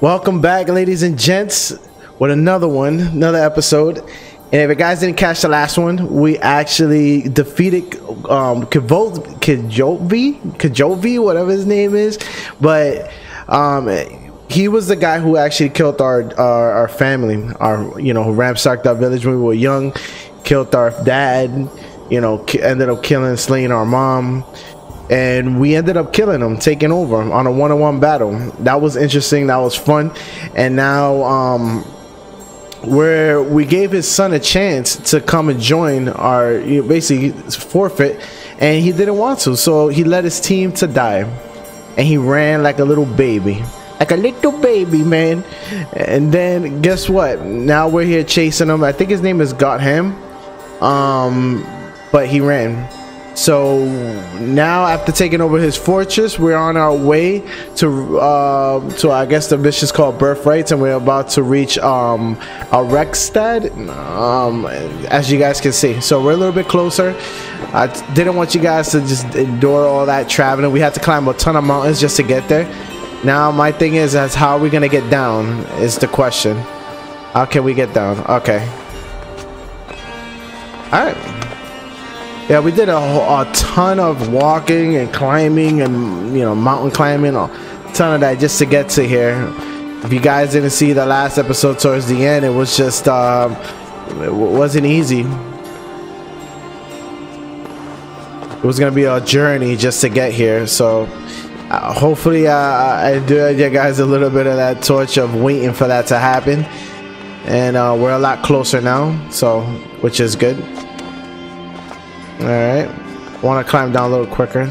Welcome back, ladies and gents, with another one, another episode. And if you guys didn't catch the last one, we actually defeated um, Kijovi, Kijovi, whatever his name is. But um, he was the guy who actually killed our, our our family, our you know, who ransacked our village when we were young, killed our dad, you know, ended up killing, slaying our mom and we ended up killing him, taking over on a one-on-one battle. That was interesting. That was fun. And now, um, where we gave his son a chance to come and join our you know, basically forfeit, and he didn't want to, so he led his team to die, and he ran like a little baby. Like a little baby, man. And then guess what? Now we're here chasing him. I think his name is Got Him. Um, but he ran. So now, after taking over his fortress, we're on our way to uh, to I guess the mission's called Birthrights, and we're about to reach um, Alrikstad, um, as you guys can see. So we're a little bit closer. I didn't want you guys to just endure all that traveling. We had to climb a ton of mountains just to get there. Now my thing is, is how are we gonna get down? Is the question. How can we get down? Okay. All right. Yeah, we did a, a ton of walking and climbing and you know mountain climbing, a ton of that just to get to here. If you guys didn't see the last episode towards the end, it was just um, it wasn't easy. It was gonna be a journey just to get here, so uh, hopefully uh, I do you guys a little bit of that torch of waiting for that to happen, and uh, we're a lot closer now, so which is good. All right. Want to climb down a little quicker.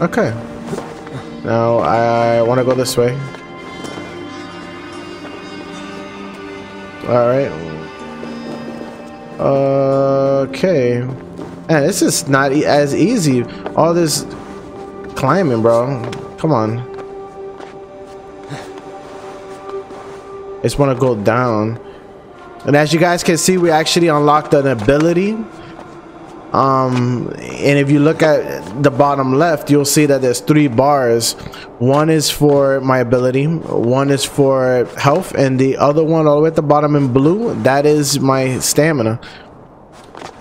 Okay. Now I want to go this way. All right. Okay. Man, this is not e- as easy. All this climbing, bro. Come on. Just want to go down. And as you guys can see, we actually unlocked an ability. Um, and if you look at the bottom left, you'll see that there's three bars. One is for my ability, one is for health, and the other one all the way at the bottom in blue, that is my stamina.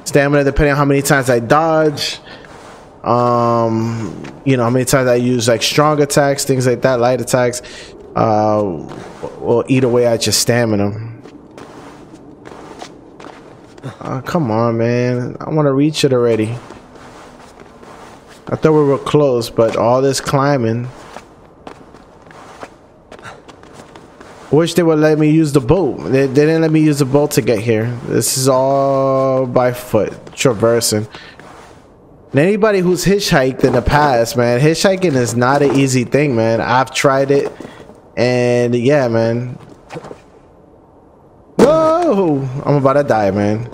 Stamina, depending on how many times I dodge, um, you know, how many times I use like strong attacks, things like that, light attacks, uh, will eat away at your stamina. Oh, come on, man. I want to reach it already. I thought we were close, but all this climbing. Wish they would let me use the boat. They, they didn't let me use the boat to get here. This is all by foot, traversing. And anybody who's hitchhiked in the past, man, hitchhiking is not an easy thing, man. I've tried it, and yeah, man. Whoa! I'm about to die, man.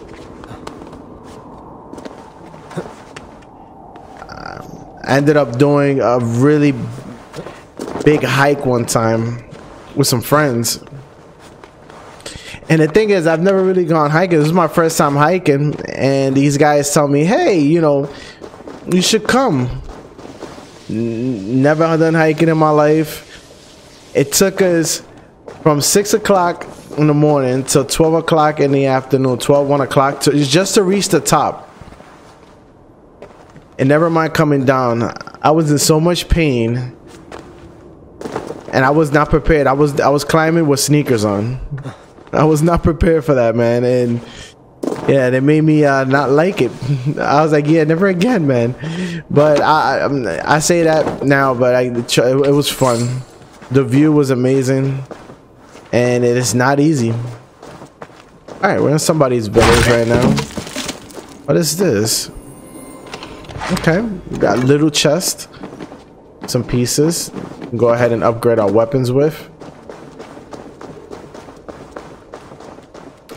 I ended up doing a really big hike one time with some friends. And the thing is, I've never really gone hiking. This is my first time hiking, and these guys tell me, "Hey, you know, you should come." Never done hiking in my life. It took us from six o'clock in the morning till twelve o'clock in the afternoon, 12, 1 o'clock, just to reach the top. And never mind coming down. I was in so much pain, and I was not prepared. I was I was climbing with sneakers on. I was not prepared for that, man. And yeah, they made me uh, not like it. I was like, yeah, never again, man. But I I, I say that now, but I it was fun. The view was amazing, and it is not easy. All right, we're in somebody's village right now. What is this? Okay, we got little chest, some pieces. Go ahead and upgrade our weapons with.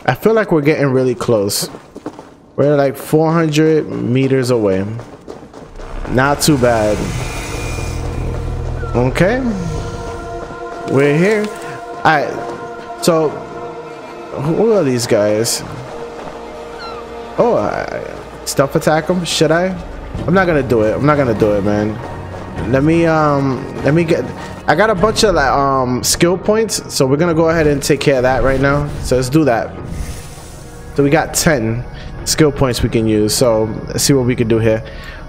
I feel like we're getting really close. We're like 400 meters away. Not too bad. Okay. We're here. Alright. So, who are these guys? Oh, I, stealth attack them? Should I? I'm not gonna do it. I'm not gonna do it, man. let me um let me get I got a bunch of um skill points so we're gonna go ahead and take care of that right now so let's do that so we got 10 skill points we can use so let's see what we can do here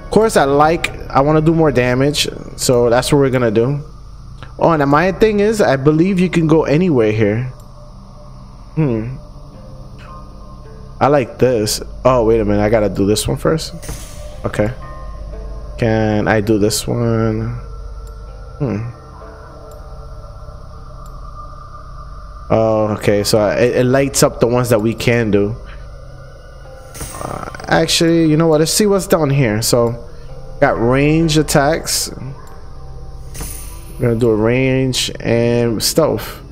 of course I like I want to do more damage so that's what we're gonna do oh and my thing is I believe you can go anywhere here hmm I like this oh wait a minute I gotta do this one first okay can I do this one? Hmm. Oh, okay. So it, it, lights up the ones that we can do. Uh, actually, you know what? Let's see what's down here. So, got range attacks. We're gonna do a range and stealth.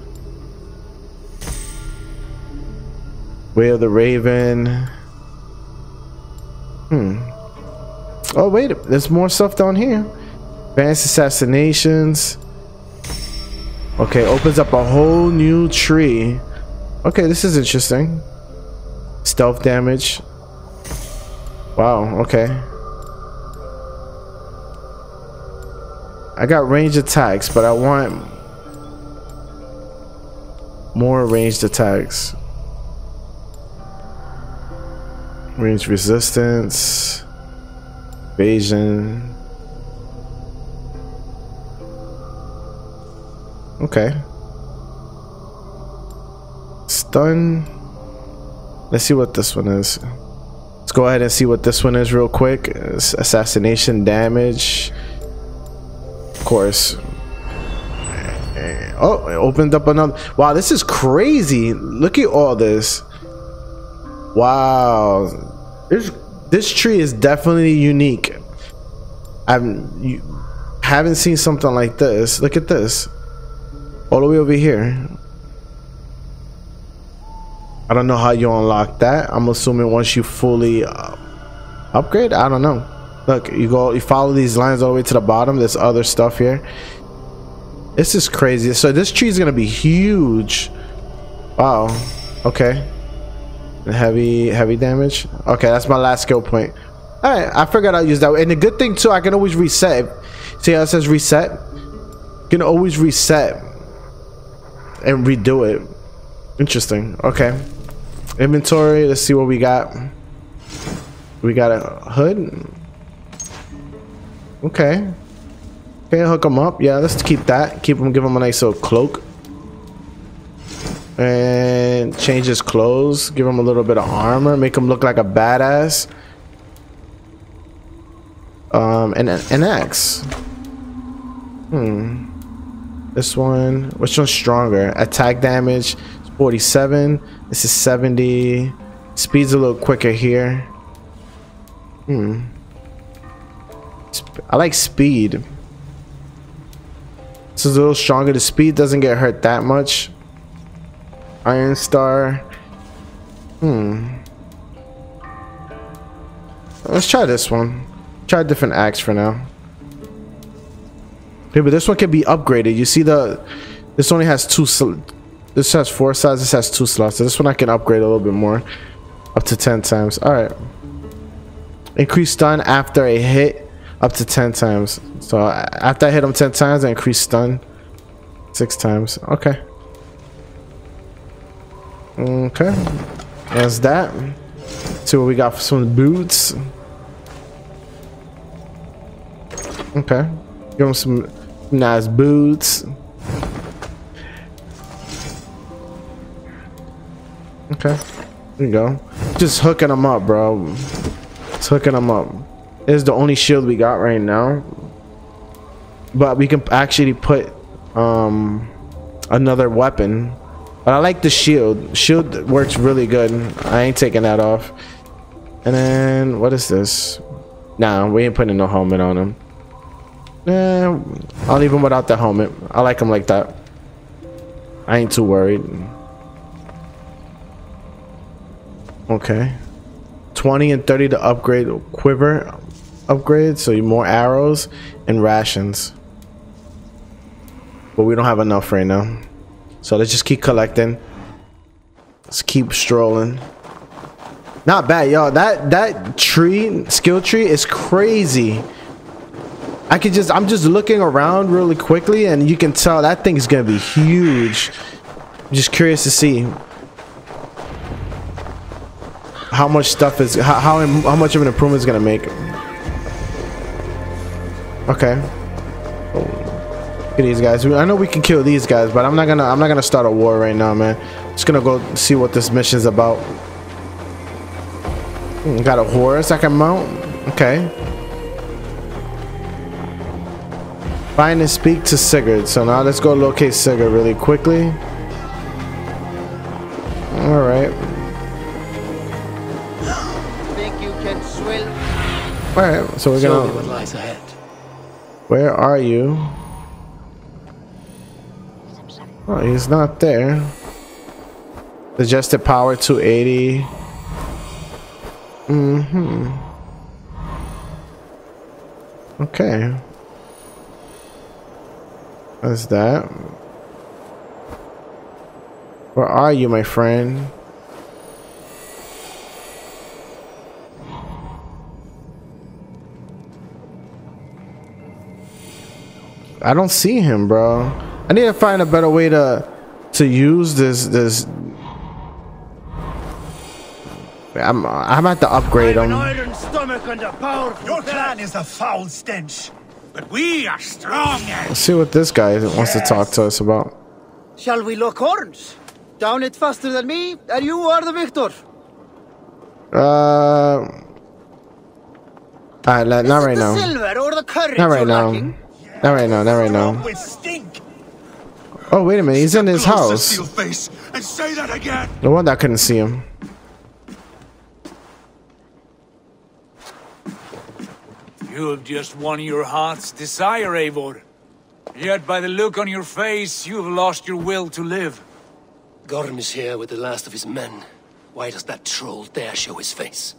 Way of the Raven. Hmm. Oh, wait. There's more stuff down here. Advanced assassinations. Okay, opens up a whole new tree. Okay, this is interesting. Stealth damage. Wow, okay. I got range attacks, but I want more ranged attacks. Range resistance. Evasion. Okay. Stun. Let's see what this one is. Let's go ahead and see what this one is real quick. Assassination damage. Of course. Oh, it opened up another. Wow, this is crazy. Look at all this. Wow. There's this tree is definitely unique. I've you haven't seen something like this. Look at this. All the way over here. I don't know how you unlock that. I'm assuming once you fully uh, upgrade. I don't know. Look, you go, you follow these lines all the way to the bottom. There's other stuff here. This is crazy. So this tree is gonna be huge. Wow. Okay. Heavy, heavy damage. Okay, that's my last skill point. All right, I forgot I'll use that. And the good thing too, I can always reset. See how it says reset? You can always reset and redo it. Interesting. Okay. Inventory. Let's see what we got. We got a hood. Okay. Okay, hook them up. Yeah, let's keep that. Keep them. Give them a nice little cloak. And change his clothes. Give him a little bit of armor. Make him look like a badass. Um and an axe. Hmm. This one. Which one's stronger? Attack damage 47 this is 70 speed's a little quicker here. Hmm I like speed this is a little stronger the speed doesn't get hurt that much Iron Star. Hmm. Let's try this one. Try a different axe for now. But this one can be upgraded. You see the... This only has two... This has four slots. This has two slots. So this one I can upgrade a little bit more. Up to 10 times. Alright. Increase stun after a hit up to 10 times. So after I hit him 10 times, I increase stun 6 times. Okay. Okay. That's that. See what we got for some boots. Okay. Give him some nice boots. Okay. There you go. Just hooking them up, bro. Just hooking them up. Is the only shield we got right now. But we can actually put um another weapon but I like the shield. Shield works really good. I ain't taking that off. And then, what is this? Nah, we ain't putting no helmet on him. Eh, I'll leave him without the helmet. I like him like that. I ain't too worried. Okay. 20 and 30 to upgrade quiver upgrade. So you more arrows and rations. But we don't have enough right now. So let's just keep collecting. Let's keep strolling. Not bad, y'all. That that tree, skill tree is crazy. I could just I'm just looking around really quickly and you can tell that thing's gonna be huge. I'm just curious to see how much stuff is how how, how much of an improvement is gonna make. Okay. Look at these guys. I know we can kill these guys, but I'm not gonna I'm not gonna start a war right now, man. Just gonna go see what this mission's about. Hmm, got a horse I can mount. Okay. Find and speak to Sigurd. So now let's go locate Sigurd really quickly. All right. Think you can swim? All right. So we're gonna. Where are you? Oh, he's not there. Suggested power 280. Mm-hmm. Okay. What's that? Where are you, my friend? I don't see him, bro. I need to find a better way to to use this this. I'm I'm at to upgrade I'm an him. iron stomach and a powerful Your clan is a foul stench, but we are strong Let's see what this guy wants to talk to us about. Shall we lock horns? Down it faster than me, and you are the victor. Uh, alright, not, not right now. silver or the courage Not right now. lacking? Not right now. Not right now. Oh wait a minute, he's in his Closer, house. Steel face, and say that again. No wonder I couldn't see him. You have just won your heart's desire, Eivor. Yet by the look on your face, you have lost your will to live. Gorm is here with the last of his men. Why does that troll dare show his face?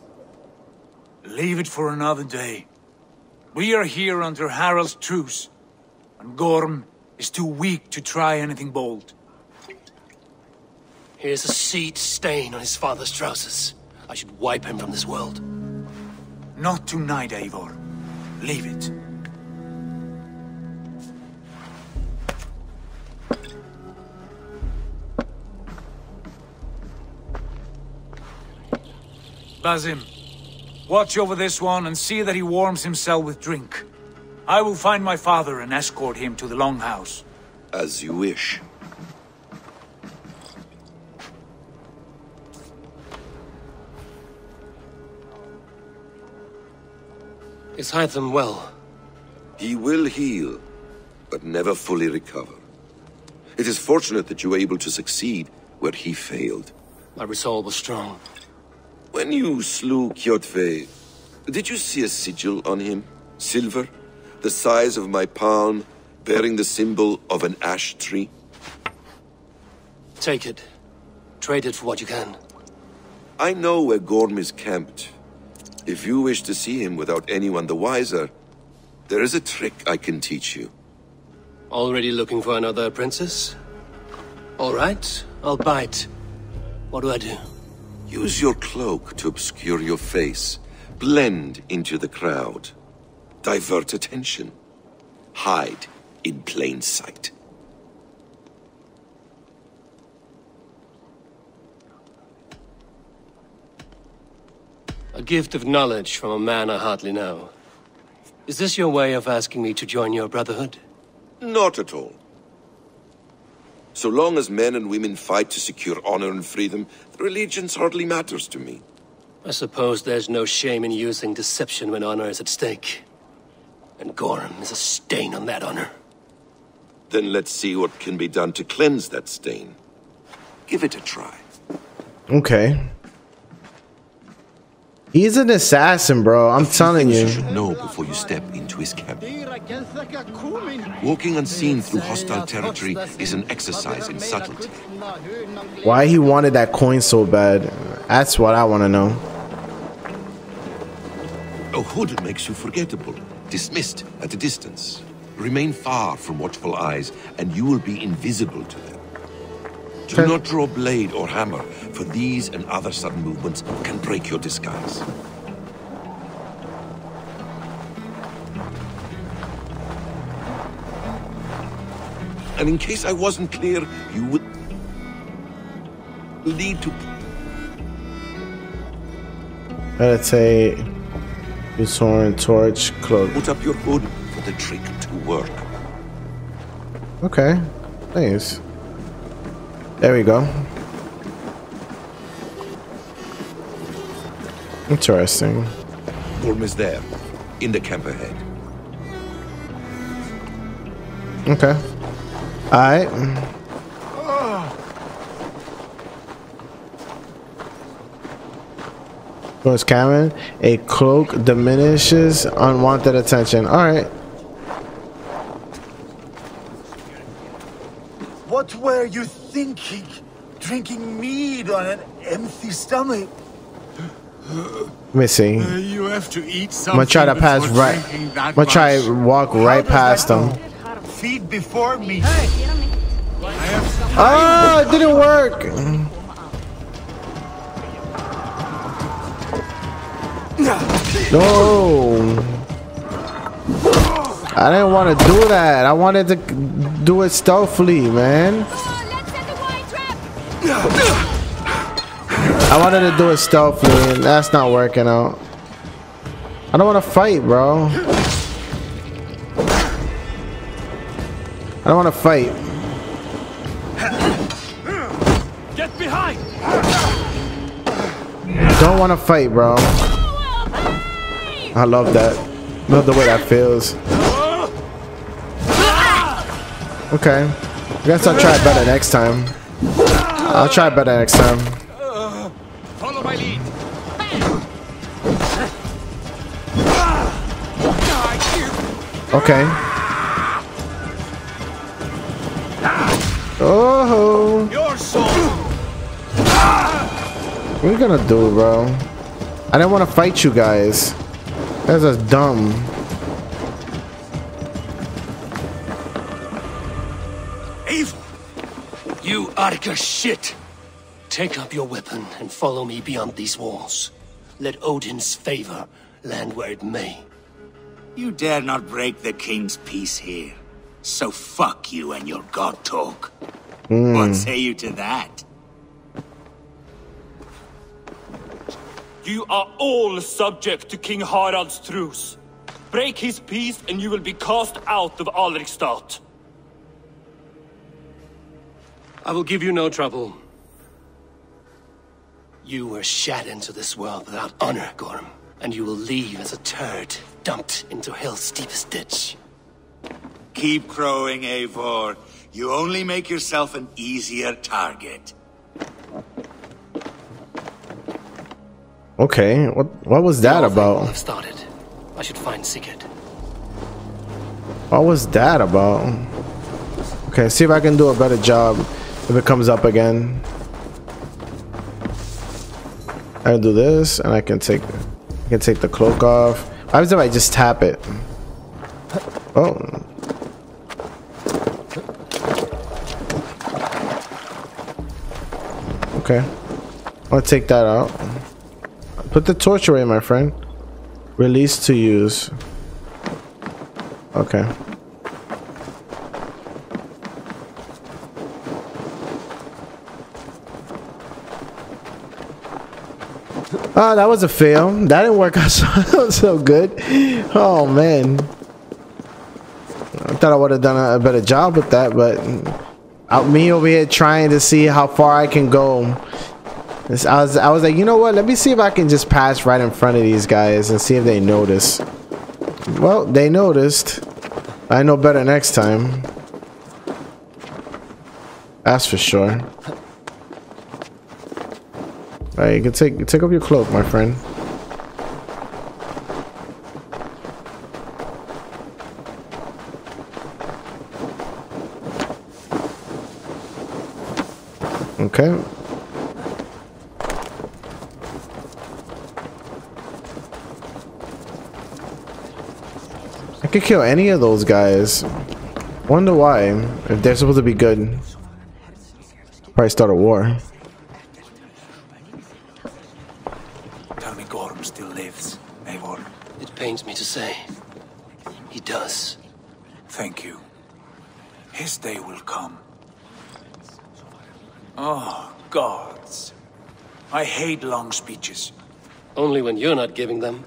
Leave it for another day. We are here under Harald's truce, and Gorm is too weak to try anything bold. Here's a seed stain on his father's trousers. I should wipe him from this world. Not tonight, Eivor. Leave it. Basim, watch over this one and see that he warms himself with drink. I will find my father and escort him to the Longhouse. As you wish. Is Hytham well? He will heal, but never fully recover. It is fortunate that you were able to succeed where he failed. My resolve was strong. When you slew Kjotve, did you see a sigil on him? Silver? The size of my palm, bearing the symbol of an ash tree? Take it. Trade it for what you can. I know where Gorm is camped. If you wish to see him without anyone the wiser, there is a trick I can teach you. Already looking for another princess? All right, I'll bite. What do I do? Use your cloak to obscure your face. Blend into the crowd. Divert attention. Hide in plain sight. A gift of knowledge from a man I hardly know. Is this your way of asking me to join your brotherhood? Not at all. So long as men and women fight to secure honor and freedom, allegiance hardly matters to me. I suppose there's no shame in using deception when honor is at stake. And Gorm is a stain on that honor. Then let's see what can be done to cleanse that stain. Give it a try. Okay. He's an assassin, bro. I'm telling you. you should know before you step into his camp. Walking unseen through hostile territory is an exercise in subtlety. Why he wanted that coin so bad? That's what I want to know. A hood makes you forgettable, dismissed at a distance. Remain far from watchful eyes, and you will be invisible to them. Do not draw blade or hammer, for these and other sudden movements can break your disguise. And in case I wasn't clear, you would lead to... Let's say torch, cloak. Put up your hood for the trick to work. Okay, nice. There we go. Interesting. Gorm is there, in the camp ahead. Okay. Alright. Goes Cameron. A cloak diminishes unwanted attention. Alright. What were you thinking? Drinking mead on an empty stomach? Let me see. I'm You have to eat something. I'm gonna try to pass right. I'm gonna try much. to walk right past them. Feed before me. Oh, it didn't work. No. I didn't want to do that. I wanted to do it stealthily, man. I wanted to do it stealthily, and that's not working out. I don't want to fight, bro. I don't want to fight. Get behind! Don't want to fight, bro. I love that. Love the way that feels. Okay. I guess I'll try it better next time. I'll try better next time. Follow my lead. Okay. Oh, Your soul. what are you gonna do, bro? I didn't want to fight you guys. That's just dumb. Arca shit! Take up your weapon and follow me beyond these walls. Let Odin's favor land where it may. You dare not break the king's peace here. So fuck you and your god talk. Hmm. What say you to that? You are all subject to King Harald's truce. Break his peace and you will be cast out of Alrikstad. I will give you no trouble. You were shat into this world without honor, Gorm, and you will leave as a turd dumped into hell's deepest ditch. Keep crowing, Eivor. You only make yourself an easier target. Okay, what what was that All thing will about? have started. I should find Sigurd. What was that about? Okay, see if I can do a better job if it comes up again. I do this and I can take I can take the cloak off. What happens if I just tap it? Oh. Okay. I'll take that out. Put the torch away, my friend. Release to use. Okay. Ah, that was a fail. That didn't work out so, so good. Oh man. I thought I would have done a, better job with that, but out me over here trying to see how far I can go. I was I was like, you know what? Let me see if I can just pass right in front of these guys and see if they notice. Well, they noticed. I know better next time. That's for sure. Alright, you can take take off your cloak, my friend. Okay. I could kill any of those guys. Wonder why. If they're supposed to be good. Probably start a war. Tell me Gorm still lives, Eivor. It pains me to say. He does. Thank you. his day will come. Oh, gods. I hate long speeches. Only when you're not giving them.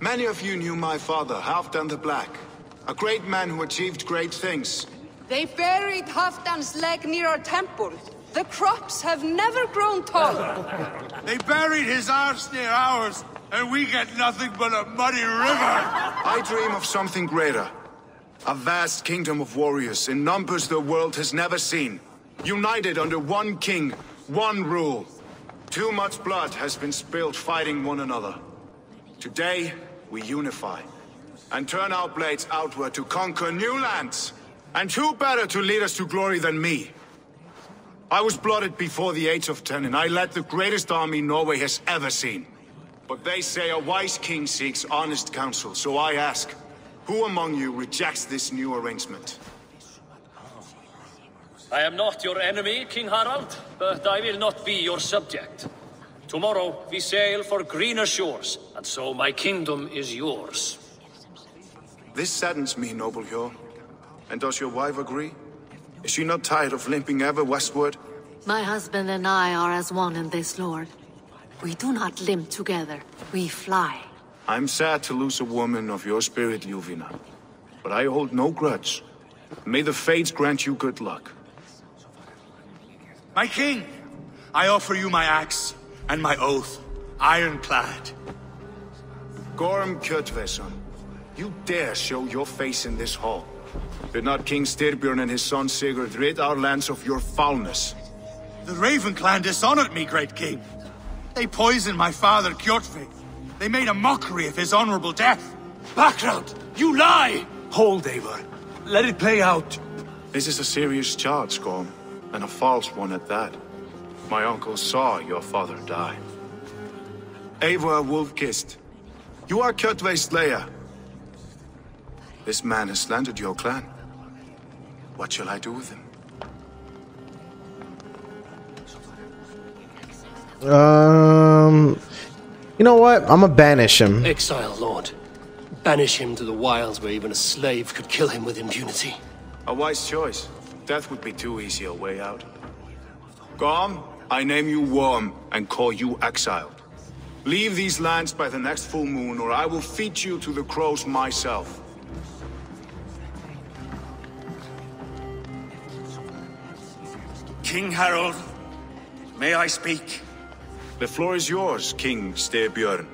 Many of you knew my father, Halfdan the Black. A great man who achieved great things. They buried Halfdan's leg near our temple. The crops have never grown taller. They buried his arse near ours, and we get nothing but a muddy river. I dream of something greater. A vast kingdom of warriors in numbers the world has never seen. United under one king, one rule. Too much blood has been spilled fighting one another. Today, we unify. And turn our blades outward to conquer new lands. And who better to lead us to glory than me? I was blooded before the age of ten, and I led the greatest army Norway has ever seen. But they say a wise king seeks honest counsel, so I ask, who among you rejects this new arrangement? I am not your enemy, King Harald, but I will not be your subject. Tomorrow we sail for greener shores, and so my kingdom is yours. This saddens me, noble Hjor. And does your wife agree? Is she not tired of limping ever westward? My husband and I are as one in this, Lord. We do not limp together, we fly. I'm sad to lose a woman of your spirit, Ljuvina. But I hold no grudge. May the fates grant you good luck. My king, I offer you my axe and my oath, ironclad. Gorm Kjotveson, you dare show your face in this hall. Did not King Styrbjörn and his son Sigurd rid our lands of your foulness? The Raven clan dishonored me, great king. They poisoned my father, Kjotve. They made a mockery of his honorable death. Background! You lie! Hold, Eivor. Let it play out. This is a serious charge, Gorm, and a false one at that. My uncle saw your father die. Eivor Wolf-Kissed, you are Kjotve's slayer. This man has slandered your clan. What shall I do with him? Um, you know what? I'm gonna banish him. Exile, Lord. Banish him to the wilds where even a slave could kill him with impunity. A wise choice. Death would be too easy a way out. Gorm, I name you Worm and call you exiled. Leave these lands by the next full moon, or I will feed you to the crows myself. King Harald, may I speak? The floor is yours, King Styrbjörn.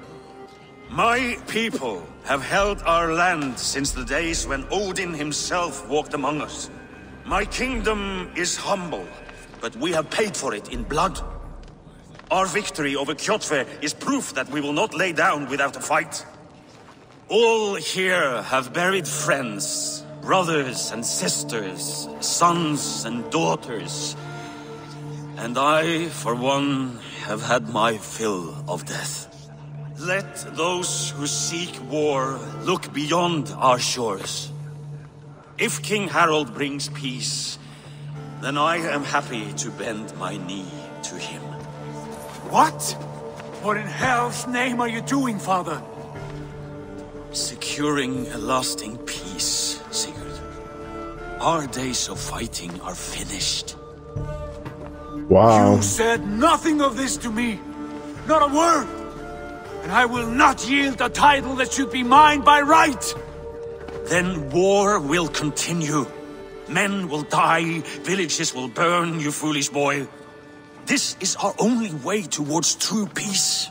My people have held our land since the days when Odin himself walked among us. My kingdom is humble, but we have paid for it in blood. Our victory over Kjotve is proof that we will not lay down without a fight. All here have buried friends, brothers and sisters, sons and daughters. And I, for one, have had my fill of death. Let those who seek war look beyond our shores. If King Harald brings peace, then I am happy to bend my knee to him. What? What in hell's name are you doing, father? Securing a lasting peace, Sigurd. Our days of fighting are finished. Wow. You said nothing of this to me. Not a word. And I will not yield a title that should be mine by right. Then war will continue. Men will die, villages will burn, you foolish boy. This is our only way towards true peace.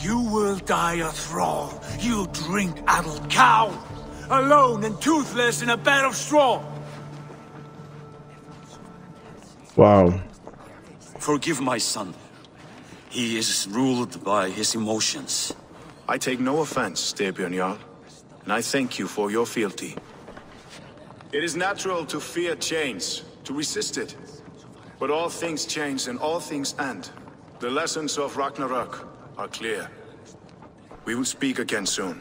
You will die a thrall, you drink-addled cow. Alone and toothless in a bed of straw. Wow. Forgive my son. He is ruled by his emotions. I take no offense, Styrbjörn Jarl, and I thank you for your fealty. It is natural to fear change, to resist it. But all things change and all things end. The lessons of Ragnarok are clear. We will speak again soon.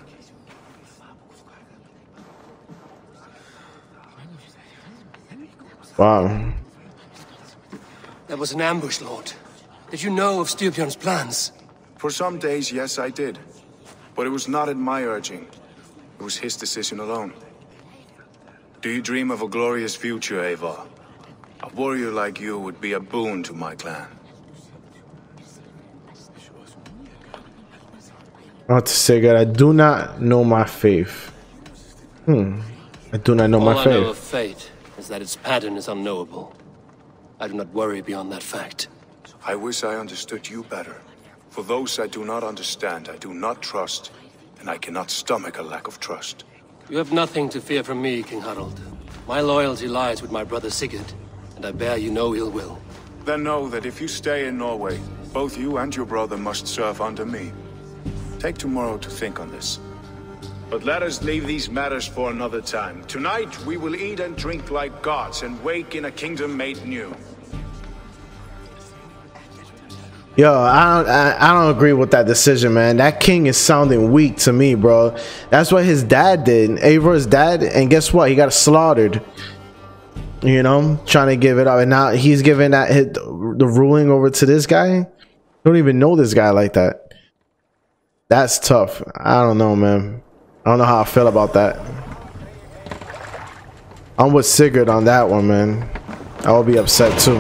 Wow. That was an ambush, Lord. Did you know of Styrbjörn's plans? For some days, yes, I did. But it was not at my urging. It was his decision alone. Do you dream of a glorious future, Eivor? A warrior like you would be a boon to my clan. Not to say that I do not know my faith. Hmm. I do not know All my I know of fate is that its pattern is unknowable. I do not worry beyond that fact. I wish I understood you better. For those I do not understand, I do not trust, and I cannot stomach a lack of trust. You have nothing to fear from me, King Harald. My loyalty lies with my brother Sigurd, and I bear you no ill will. Then know that if you stay in Norway, both you and your brother must serve under me. Take tomorrow to think on this. But let us leave these matters for another time. Tonight, we will eat and drink like gods and wake in a kingdom made new. Yo, I don't, I, I don't agree with that decision, man. That king is sounding weak to me, bro. That's what his dad did, Eivor's dad, and guess what? He got slaughtered. You know, trying to give it up, and now he's giving that hit, the ruling over to this guy. Don't even know this guy like that. That's tough. I don't know, man. I don't know how I feel about that. I'm with Sigurd on that one, man. I will be upset too.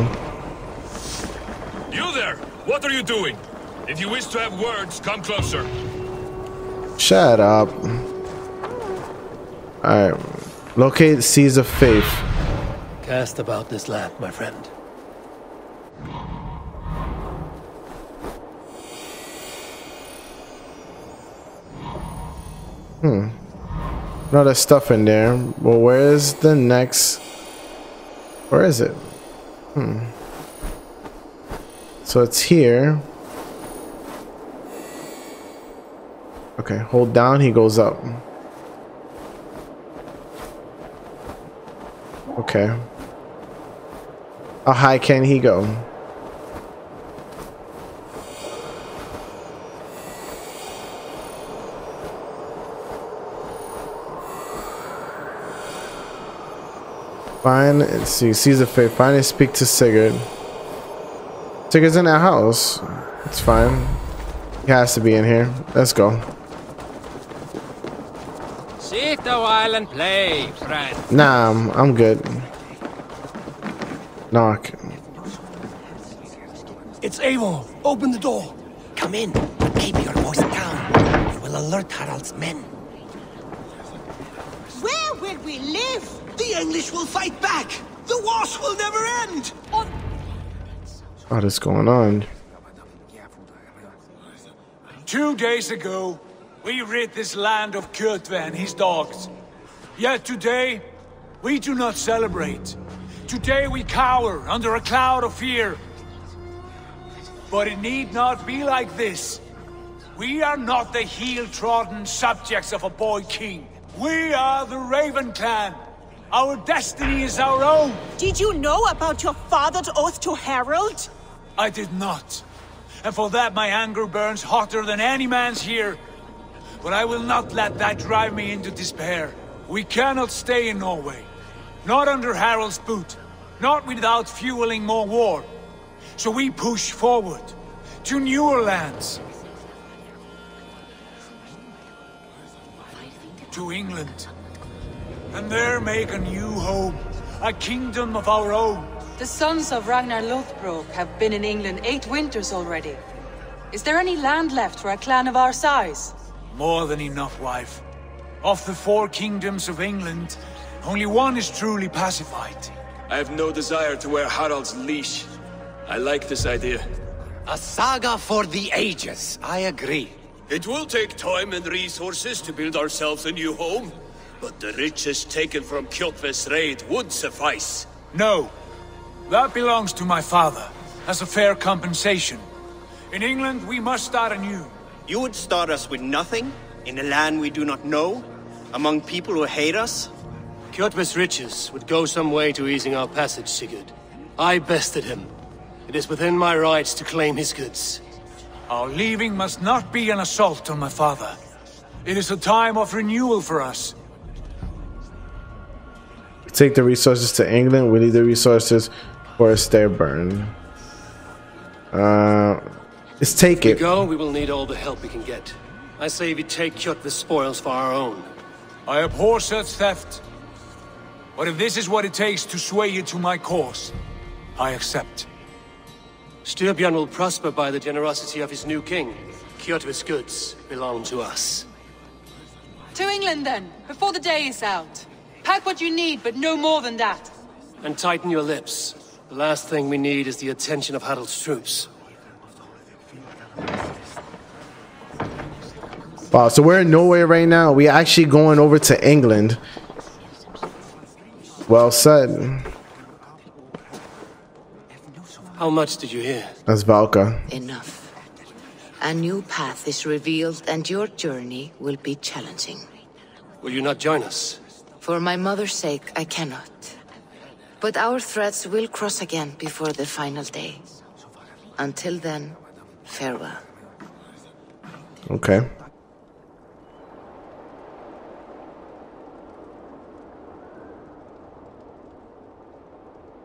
You there! What are you doing? If you wish to have words, come closer. Shut up. Alright. Locate Seas of Faith. Cast about this land, my friend. Hmm. No, there's stuff in there. Well, where is the next? Where is it? Hmm. So it's here. Okay, hold down, he goes up. Okay. How high can he go? Fine, let's see, sees a fate. And speak to Sigurd. Sigurd's in that house. It's fine. He has to be in here. Let's go. Sit a while and play, friend. Nah, I'm, I'm good. Knock. It's Eivor. Open the door. Come in, but keep your voice down. You will alert Harald's men. Where will we live? The English will fight back! The wars will never end! What is going on? Two days ago, we rid this land of Kjotve and his dogs. Yet today, we do not celebrate. Today we cower under a cloud of fear. But it need not be like this. We are not the heel-trodden subjects of a boy king. We are the Raven Clan. Our destiny is our own. Did you know about your father's oath to Harald? I did not. And for that my anger burns hotter than any man's here. But I will not let that drive me into despair. We cannot stay in Norway. Not under Harald's boot. Not without fueling more war. So we push forward. To newer lands. To England. And there make a new home. A kingdom of our own. The sons of Ragnar Lothbrok have been in England eight winters already. Is there any land left for a clan of our size? More than enough, wife. Of the four kingdoms of England, only one is truly pacified. I have no desire to wear Harald's leash. I like this idea. A saga for the ages, I agree. It will take time and resources to build ourselves a new home, but the riches taken from Kjotve's raid would suffice. No. That belongs to my father, as a fair compensation. In England, we must start anew. You would start us with nothing? In a land we do not know? Among people who hate us? Kjotve's riches would go some way to easing our passage, Sigurd. I bested him. It is within my rights to claim his goods. Our leaving must not be an assault on my father. It is a time of renewal for us. Take the resources to England. We need the resources for Styrbjörn. Uh, let's take If we go, we will need all the help we can get. I say we take Kjotve's spoils for our own. I abhor such theft. But if this is what it takes to sway you to my cause, I accept. Styrbjörn will prosper by the generosity of his new king. Kjotve's goods belong to us. To England, then, before the day is out. Pack what you need, but no more than that. And tighten your lips. The last thing we need is the attention of Harald's troops. Wow, so we're in Norway right now. We are actually going over to England. Well said. How much did you hear? That's Valka. Enough. A new path is revealed and your journey will be challenging. Will you not join us? For my mother's sake, I cannot. But our threads will cross again before the final day. Until then, farewell. Okay.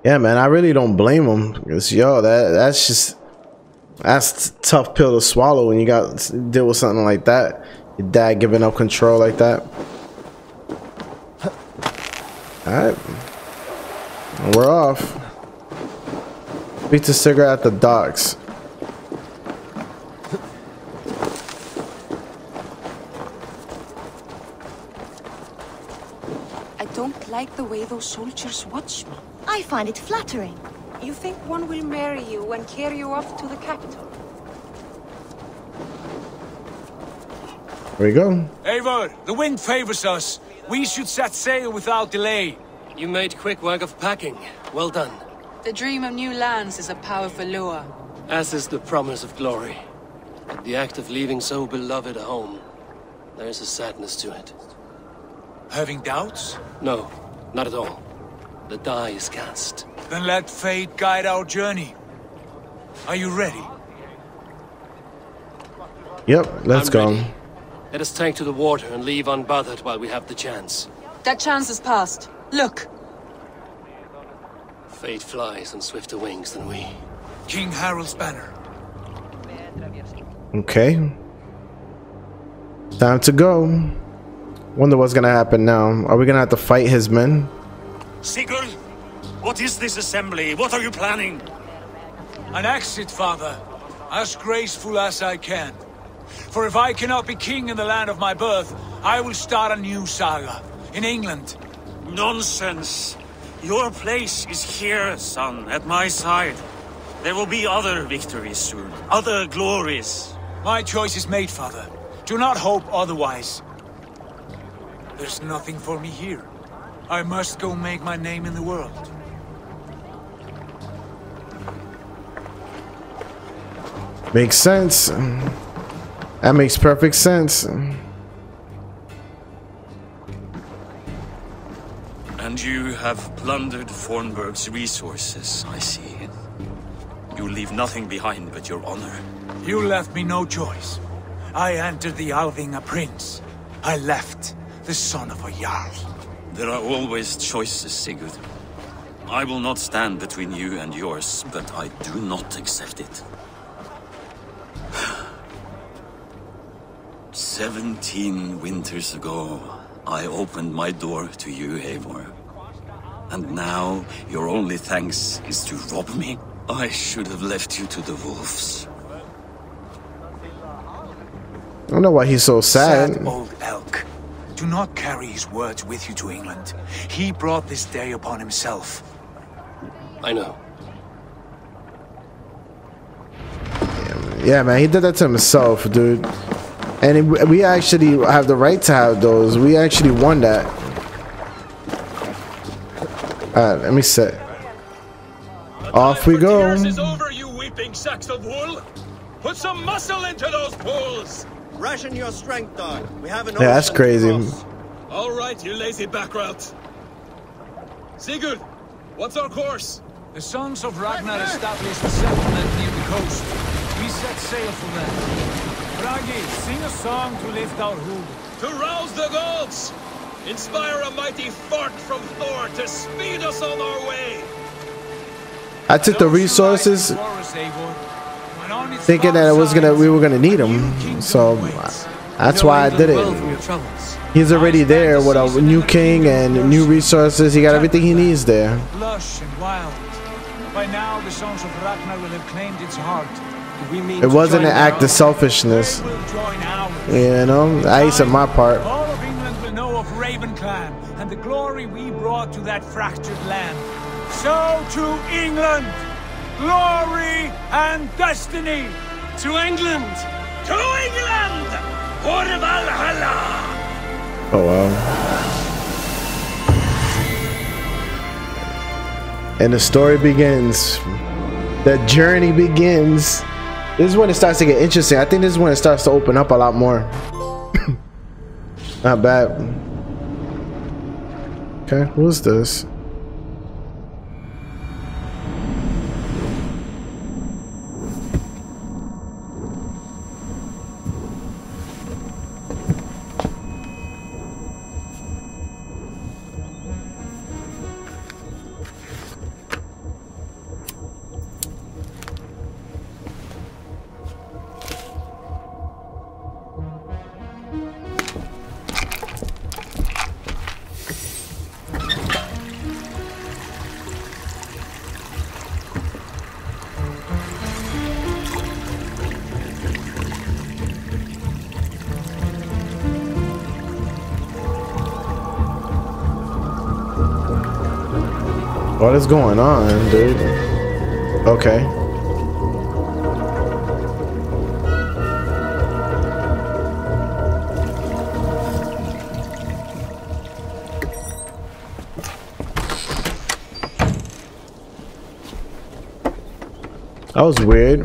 Yeah, man, I really don't blame him. Because yo, that that's just that's tough pill to swallow when you got to deal with something like that. Your dad giving up control like that. All right, we're off. Beat the cigarette at the docks. I don't like the way those soldiers watch me. I find it flattering. You think one will marry you and carry you off to the capital? There we go. Eivor, the wind favors us. We should set sail without delay. You made quick work of packing. Well done. The dream of new lands is a powerful lure. As is the promise of glory. But the act of leaving so beloved a home, there's a sadness to it. Having doubts? No, not at all. The die is cast. Then let fate guide our journey. Are you ready? Yep, let's I'm go. ready. Let us take to the water and leave unbothered while we have the chance. That chance is past. Look! Fate flies on swifter wings than we. King Harald's banner. Okay. Time to go. Wonder what's gonna happen now. Are we gonna have to fight his men? Sigurd, what is this assembly? What are you planning? An exit, father. As graceful as I can. For if I cannot be king in the land of my birth, I will start a new saga. In England. Nonsense. Your place is here, son, at my side. There will be other victories soon, other glories. My choice is made, father. Do not hope otherwise. There's nothing for me here. I must go make my name in the world. Makes sense. That makes perfect sense. And you have plundered Fornburg's resources, I see. You leave nothing behind but your honor. You left me no choice. I entered the Alving a prince. I left the son of a Jarl. There are always choices, Sigurd. I will not stand between you and yours, but I do not accept it. Seventeen winters ago, I opened my door to you, Eivor. And now, your only thanks is to rob me? I should have left you to the wolves. I don't know why he's so sad. Sad old elk. Do not carry his words with you to England. He brought this day upon himself. I know. Yeah, man, he did that to himself, dude. And it, we actually have the right to have those. We actually won that. Alright, let me set. Off we go. Is over, you weeping sacks of wool. Put some muscle into those bulls. Ration your strength, dog. We have an Yeah, that's crazy. All right, you lazy backrout. Sigurd, what's our course? The sons of Ragnar established a settlement near the coast. We set sail for them. Bragi, sing a song to lift our hood. To rouse the gods! Inspire a mighty fart from Thor to speed us on our way! I took the resources thinking that it was gonna we were gonna need them. So that's why I did it. He's already there with a new king and new resources. He got everything he needs there. Lush and wild. By now, the sons of Ragnar will have claimed its heart. It wasn't an act of selfishness. You know, I said my part. Know of Ravenclan and the glory we brought to that fractured land. So to England, glory and destiny. To England! To England! For Valhalla! Oh wow. And the story begins. The journey begins. This is when it starts to get interesting. I think this is when it starts to open up a lot more. Not bad. Okay, this? What is going on, dude? Okay. That was weird.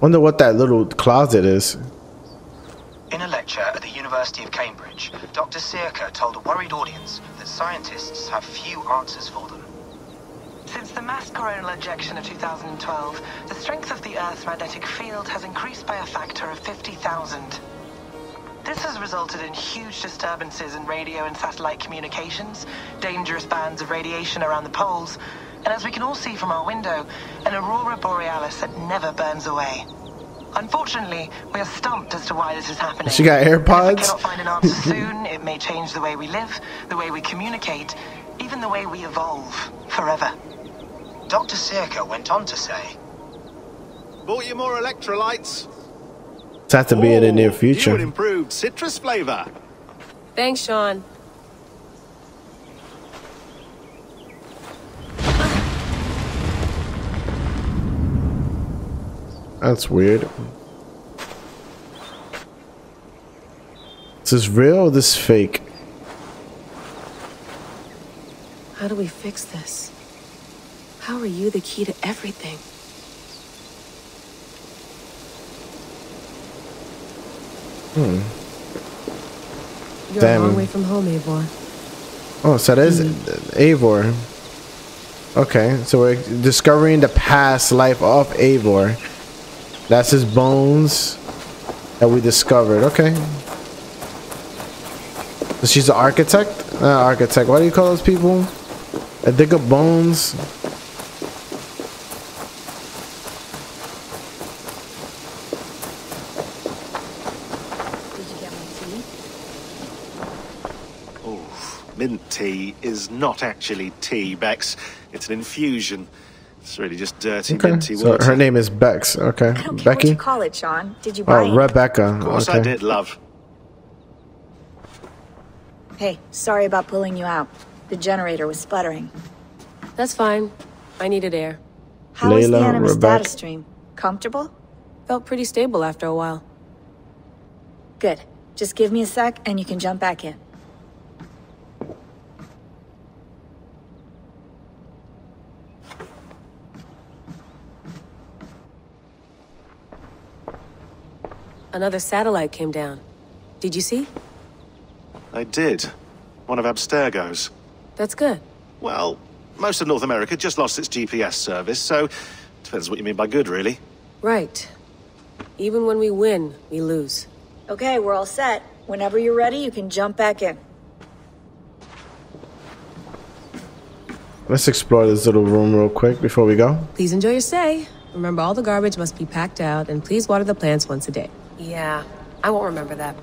Wonder what that little closet is. In a lecture at the University of Cambridge, Dr. Circa told a worried audience that scientists have few answers for them. Mass coronal ejection of 2012, the strength of the Earth's magnetic field has increased by a factor of 50,000. This has resulted in huge disturbances in radio and satellite communications, dangerous bands of radiation around the poles, and as we can all see from our window, an aurora borealis that never burns away. Unfortunately, we are stumped as to why this is happening. She got And if we AirPods? cannot find an answer soon, it may change the way we live, the way we communicate, even the way we evolve forever. Dr. Circa went on to say, Bought you more electrolytes? It's have to be in the near future. You an future. improved citrus flavor. Thanks, Shaun. That's weird. Is this real or this fake? How do we fix this? How are you the key to everything? Hmm. You're Damn. a long way from home, Eivor. Oh, so that is Eivor. Okay, so we're discovering the past life of Eivor. That's his bones that we discovered. Okay. So she's an architect? Uh, architect. What do you call those people? That dig up bones? Oh, mint tea is not actually tea, Bex. It's an infusion. It's really just dirty Okay. minty So water. her name is Bex. Okay. I don't care what Becky? you call it, Shaun. Did you oh, buy Oh, it? Rebecca. Of course okay. I did, love. Hey, sorry about pulling you out. The generator was sputtering. That's fine. I needed air. How was the Layla, Animus Rebecca. data stream? Comfortable? Felt pretty stable after a while. Good. Just give me a sec and you can jump back in. Another satellite came down. Did you see? I did. One of Abstergo's. That's good. Well, most of North America just lost its GPS service, so depends what you mean by good, really. Right. Even when we win, we lose. Okay, we're all set. Whenever you're ready, you can jump back in. Let's explore this little room real quick before we go. Please enjoy your stay. Remember, all the garbage must be packed out, and please water the plants once a day. Yeah, I won't remember that.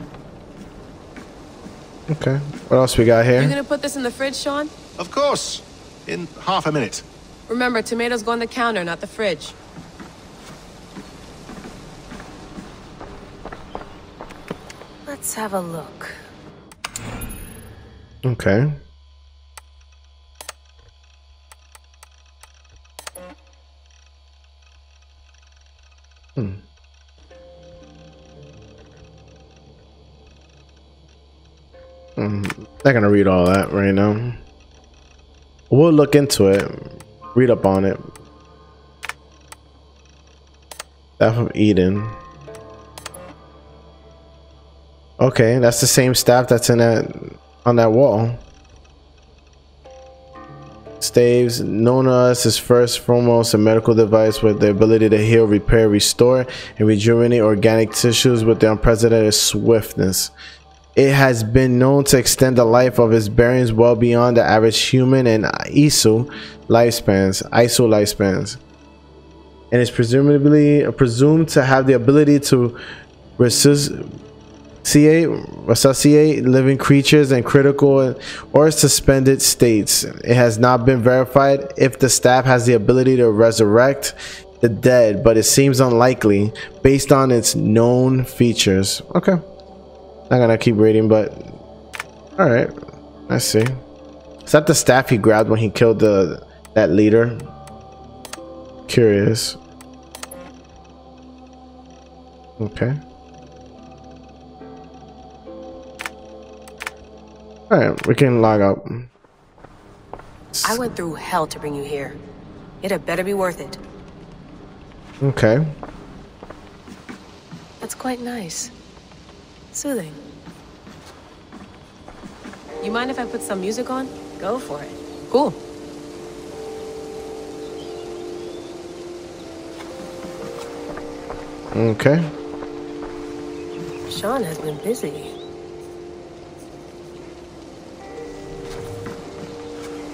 Okay. What else we got here? You gonna put this in the fridge, Shaun? Of course. In half a minute. Remember, tomatoes go on the counter, not the fridge. Let's have a look. Okay. Hmm. Mm, I'm not gonna read all that right now. We'll look into it, read up on it. Staff of Eden. Okay, that's the same staff that's in that on that wall. Staves, known as is first foremost a medical device with the ability to heal, repair, restore, and rejuvenate organic tissues with the unprecedented swiftness. It has been known to extend the life of its bearings well beyond the average human and Isu lifespans. Isu lifespans, and is presumably presumed to have the ability to resuscitate resuscitate living creatures in critical or suspended states. It has not been verified if the staff has the ability to resurrect the dead, but it seems unlikely based on its known features. Okay. Not gonna keep reading, but all right. I see. Is that the staff he grabbed when he killed the that leader? Curious. Okay. All right, we can log up. I went through hell to bring you here. It had better be worth it. Okay. That's quite nice. Soothing. You mind if I put some music on? Go for it. Cool. Okay. Shaun has been busy.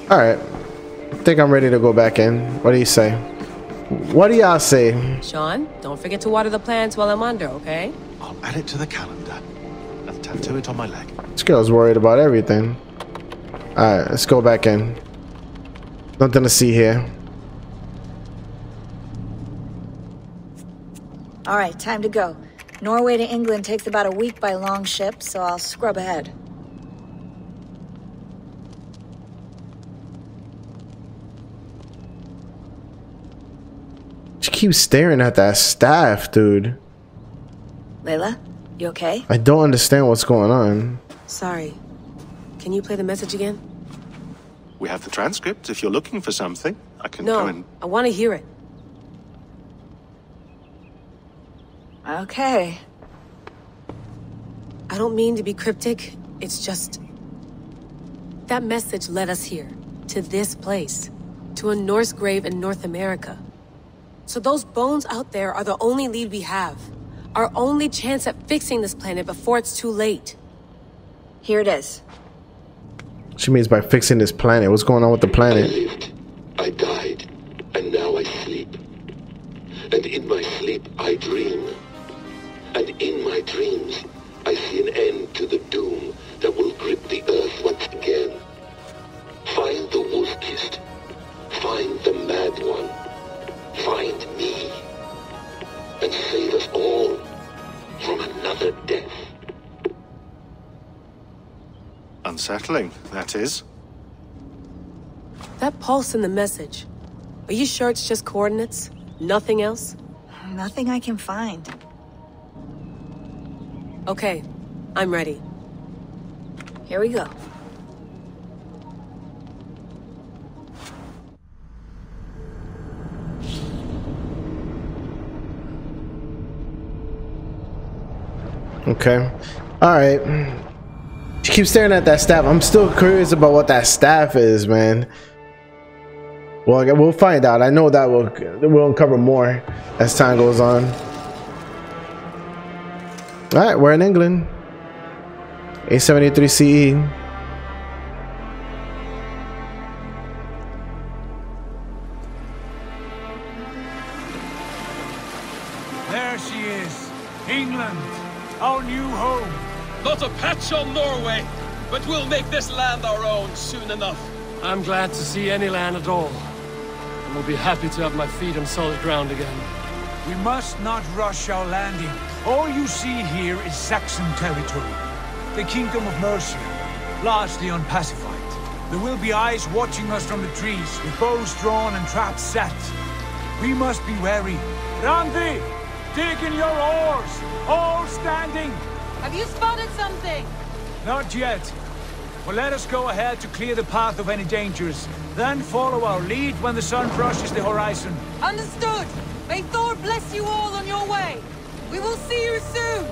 All right. I think I'm ready to go back in. What do you say? What do y'all say? Shaun, don't forget to water the plants while I'm under, okay? I'll add it to the calendar. I'll tattoo it on my leg. This girl's worried about everything. All right, let's go back in. Nothing to see here. All right, time to go. Norway to England takes about a week by long ship, so I'll scrub ahead. She keeps staring at that staff, dude. Layla, you okay? I don't understand what's going on. Sorry. Can you play the message again? We have the transcript. If you're looking for something, I can go No, and. I want to hear it. Okay. I don't mean to be cryptic. It's just. That message led us here, to this place, to a Norse grave in North America. So those bones out there are the only lead we have. Our only chance at fixing this planet before it's too late. Here it is. She means by fixing this planet. What's going on with the planet? That pulse in the message. Are you sure it's just coordinates? Nothing else? Nothing I can find. Okay, I'm ready. Here we go. Okay. All right. She keeps staring at that staff. I'm still curious about what that staff is, man. Well, we'll find out. I know that we'll, we'll uncover more as time goes on. All right, we're in England. 873 CE. There she is. England. Our new home. Not a patch on Norway. but we'll make this land our own soon enough. I'm glad to see any land at all. And will be happy to have my feet on solid ground again. We must not rush our landing. All you see here is Saxon territory. The Kingdom of Mercia, largely unpacified. There will be eyes watching us from the trees, with bows drawn and traps set. We must be wary. Randvi! Take in your oars! All standing! Have you spotted something? Not yet. But let us go ahead to clear the path of any dangers. Then follow our lead when the sun brushes the horizon. Understood! May Thor bless you all on your way! We will see you soon!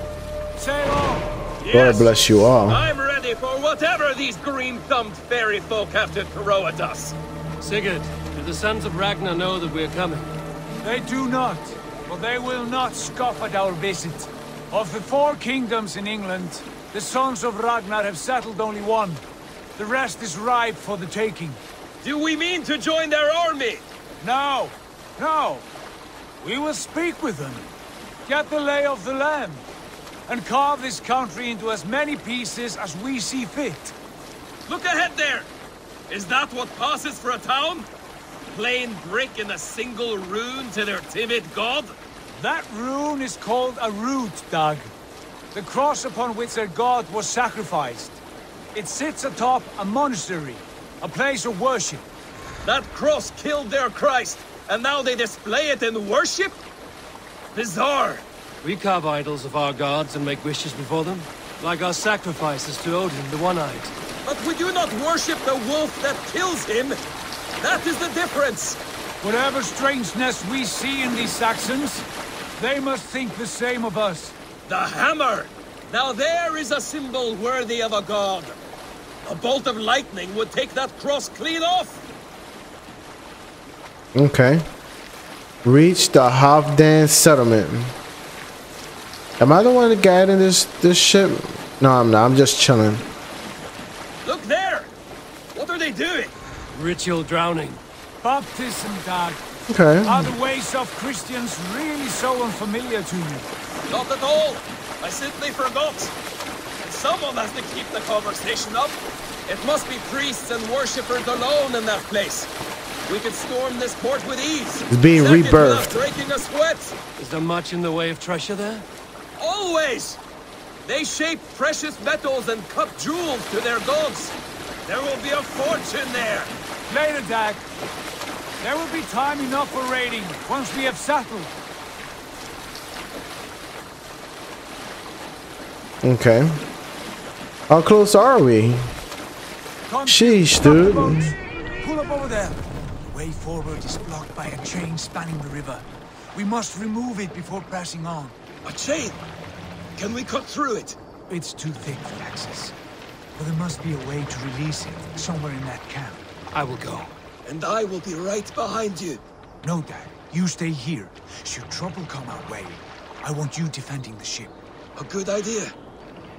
Sail on! God bless you all. I'm ready for whatever these green-thumbed fairy folk have to throw at us. Sigurd, do the sons of Ragnar know that we're coming? They do not, but they will not scoff at our visit. Of the four kingdoms in England, the sons of Ragnar have settled only one. The rest is ripe for the taking. Do we mean to join their army? No, no. We will speak with them, get the lay of the land, and carve this country into as many pieces as we see fit. Look ahead there! Is that what passes for a town? Plain brick and a single rune to their timid god? That rune is called a rood, Dag. The cross upon which their god was sacrificed. It sits atop a monastery, a place of worship. That cross killed their Christ, and now they display it in worship? Bizarre. We carve idols of our gods and make wishes before them, like our sacrifices to Odin, the One-Eyed. But we do not worship the wolf that kills him. That is the difference. Whatever strangeness we see in these Saxons, they must think the same of us. The hammer! Now there is a symbol worthy of a god. A bolt of lightning would take that cross clean off. Okay. Reach the Halfdan settlement. Am I the one guiding this this ship? No, I'm not. I'm just chilling. Look there! What are they doing? Ritual drowning. Baptism, Dad. Okay. Are the ways of Christians really so unfamiliar to you? Not at all. I simply forgot. And Someone has to keep the conversation up. It must be priests and worshippers alone in that place. We could storm this port with ease. It's being Second rebirthed. breaking a sweat. Is there much in the way of treasure there? Always! They shape precious metals and cut jewels to their gods. There will be a fortune there. Later, Dag. There will be time enough for raiding once we have settled. Okay. How close are we? Sheesh, dude. Pull up over there. The way forward is blocked by a chain spanning the river. We must remove it before pressing on. A chain? Can we cut through it? It's too thick for access. But there must be a way to release it, somewhere in that camp. I will go. And I will be right behind you. No, Dad. You stay here. Should trouble come our way, I want you defending the ship. A good idea.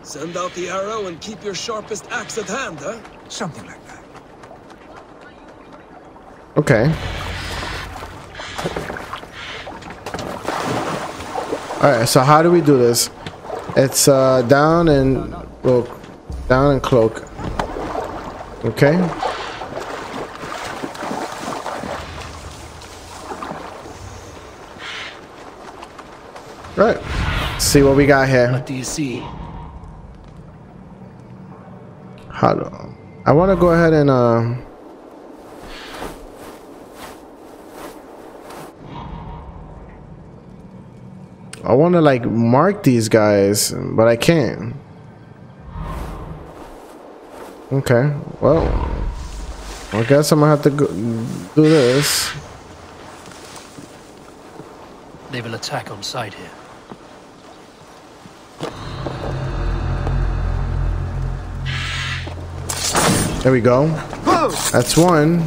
Send out the arrow and keep your sharpest axe at hand, huh? Something like that. Okay. Alright, so how do we do this? It's uh, down and well, down and cloak. Okay. Right. Let's see what we got here. What do you see? How do I want to go ahead and uh I want to like mark these guys, but I can't. Okay, well, I guess I'm gonna have to go do this. They will attack on sight here. There we go. That's one.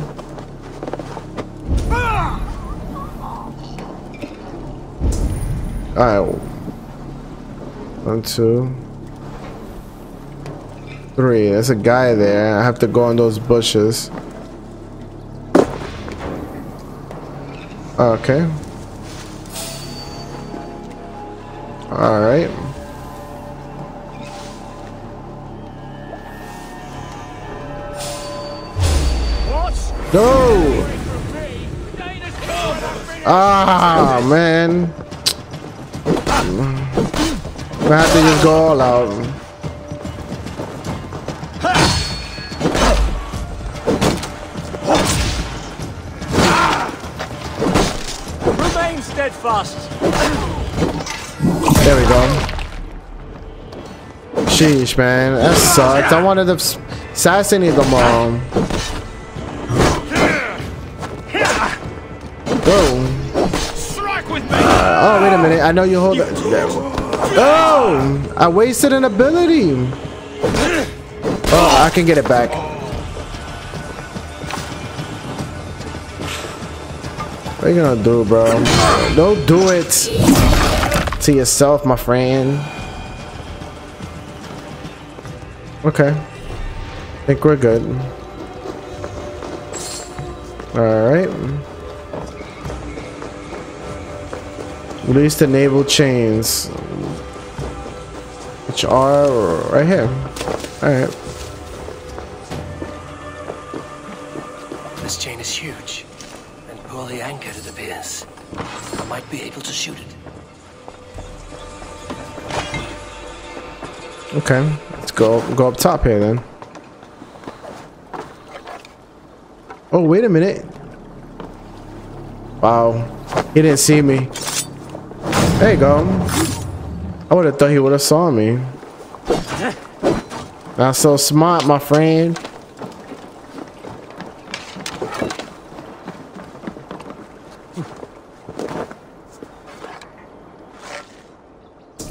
Alright. One, two. Three. There's a guy there. I have to go in those bushes. Okay. Alright. Ah, man. I have to just go all out. Remain steadfast. There we go. Sheesh, man. That sucks. I wanted to assassinate them all. I know you hold it. Oh! I wasted an ability. Oh, I can get it back. What are you gonna do, bro? Don't do it to yourself, my friend. Okay. I think we're good. Alright. Release the naval chains. Which are right here. Alright. This chain is huge and poorly anchored, it appears. I might be able to shoot it. Okay. Let's go go up top here then. Oh, wait a minute. Wow. He didn't see me. There you go. I would have thought he would have saw me. Not so smart, my friend.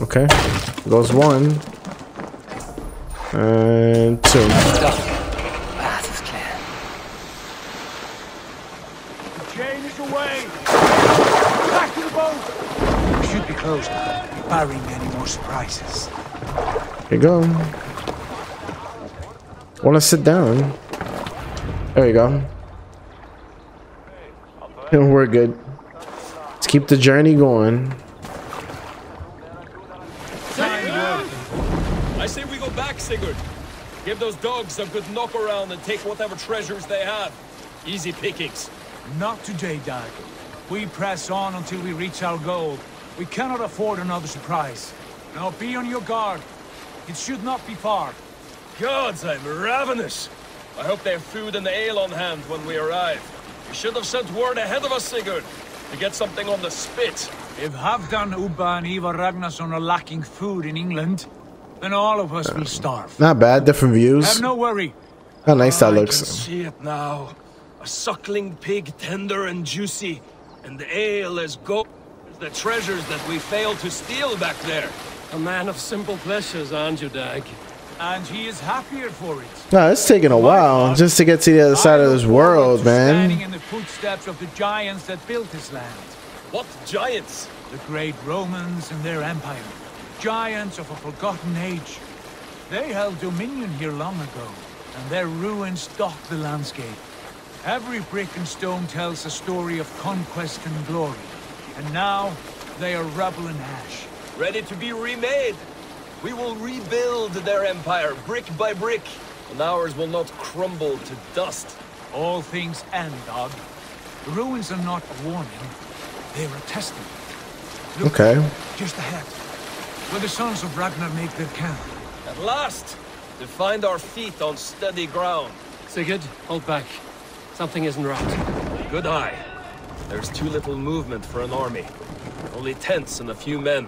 Okay. Goes one. And two. Path is clear. The chain is away. Back to the boat. We should be close now, barring surprises. Here you go. Wanna sit down? There you go. And we're good. Let's keep the journey going. I say we go back, Sigurd. Give those dogs a good knock around and take whatever treasures they have. Easy pickings. Not today, Dag. We press on until we reach our goal. We cannot afford another surprise. Now be on your guard. It should not be far. Gods, I'm ravenous. I hope they have food and ale on hand when we arrive. We should have sent word ahead of us, Sigurd, to get something on the spit. If Halfdan, Ubba, and Ivar Ragnarsson are lacking food in England, then all of us will starve. Not bad, different views. Have no worry. How nice that I looks. can see it now. A suckling pig tender and juicy, and the ale as gold the treasures that we failed to steal back there. A man of simple pleasures, aren't you, Dag? And he is happier for it. No, it's taking a while just to get to the other side of this world, man. Standing man. in the footsteps of the giants that built this land. What giants? The great Romans and their empire. Giants of a forgotten age. They held dominion here long ago, and their ruins dot the landscape. Every brick and stone tells a story of conquest and glory. And now, they are rubble and ash. Ready to be remade. We will rebuild their empire brick by brick, and ours will not crumble to dust. All things end, Dag. The ruins are not a warning. They are a testament. Look, Okay. just ahead, where the sons of Ragnar make their camp. At last, to find our feet on steady ground. Sigurd, hold back. Something isn't right. Good eye. There's too little movement for an army. Only tents and a few men.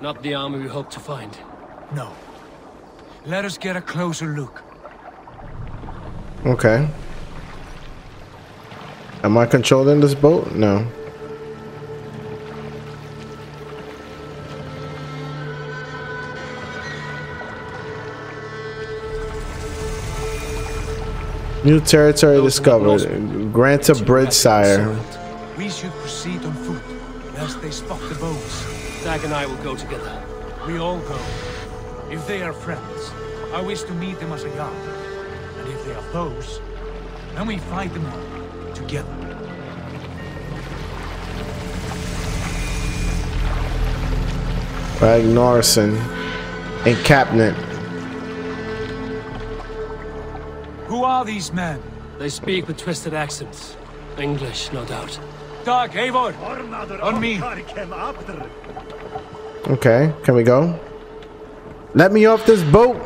Not the army we hope to find. No. Let us get a closer look. Okay. Am I controlling this boat? No. New territory discovered. Grantebridgescire. We should proceed on foot, lest they spot the boats. Dag and I will go together. We all go. If they are friends, I wish to meet them as a guard. And if they are foes, then we fight them all, together. Ragnarsson and Capnet. Who are these men? They speak with twisted accents. English, no doubt. Dag, Eivor! On me! Okay, can we go? Let me off this boat.